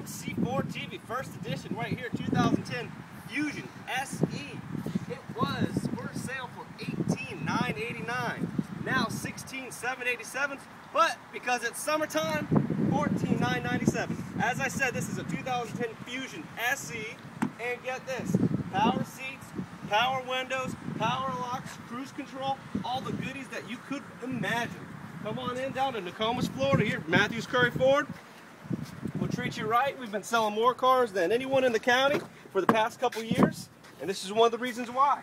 MC4 TV, first edition, right here, 2010 Fusion SE. It was first sale for 18,989. Now 16,787, but because it's summertime, 14,997. As I said, this is a 2010 Fusion SE, and get this, power seats, power windows, power locks, cruise control, all the goodies that you could imagine. Come on in down to Nokomis, Florida here, Matthews Currie Ford. Treat you right. We've been selling more cars than anyone in the county for the past couple years, and this is one of the reasons why.